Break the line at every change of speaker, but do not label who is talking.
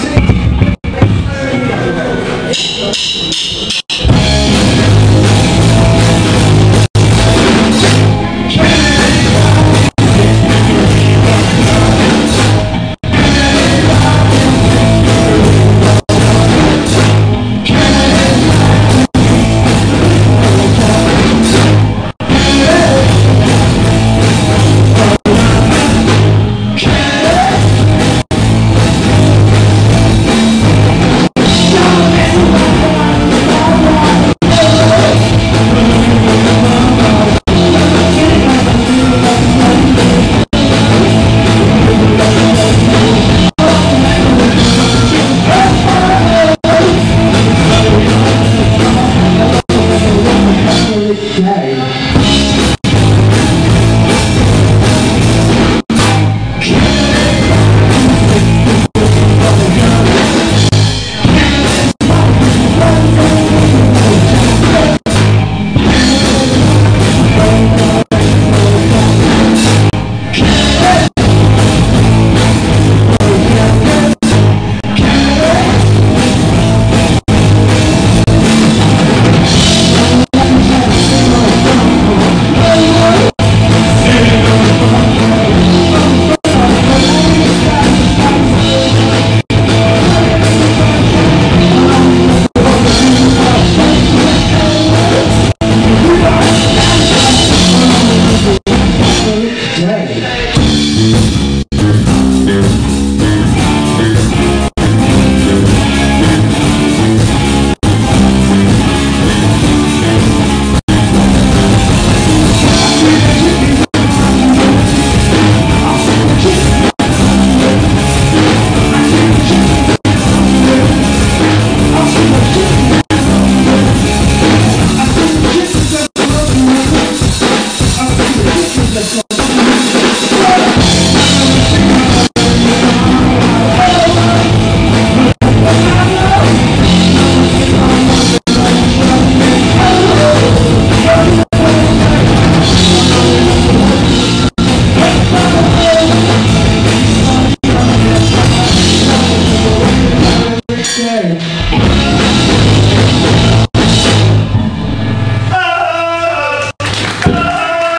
See name.